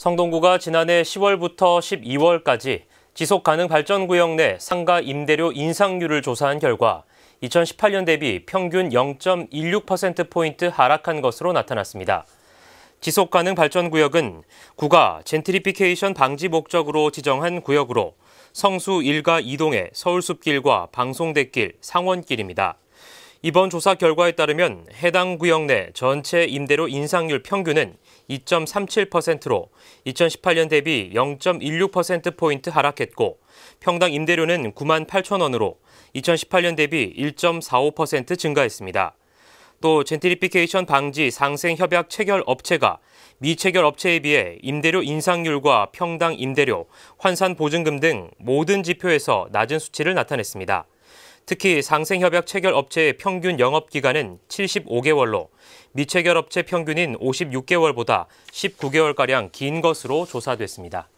성동구가 지난해 10월부터 12월까지 지속 가능 발전 구역 내 상가 임대료 인상률을 조사한 결과 2018년 대비 평균 0.16%포인트 하락한 것으로 나타났습니다. 지속 가능 발전 구역은 구가 젠트리피케이션 방지 목적으로 지정한 구역으로 성수 1가 2동의 서울숲길과 방송대길, 상원길입니다. 이번 조사 결과에 따르면 해당 구역 내 전체 임대료 인상률 평균은 2.37%로 2018년 대비 0.16%포인트 하락했고 평당 임대료는 9만 8천 원으로 2018년 대비 1.45% 증가했습니다. 또 젠트리피케이션 방지 상생 협약 체결 업체가 미 체결 업체에 비해 임대료 인상률과 평당 임대료, 환산 보증금 등 모든 지표에서 낮은 수치를 나타냈습니다. 특히 상생협약 체결 업체의 평균 영업기간은 75개월로 미체결 업체 평균인 56개월보다 19개월가량 긴 것으로 조사됐습니다.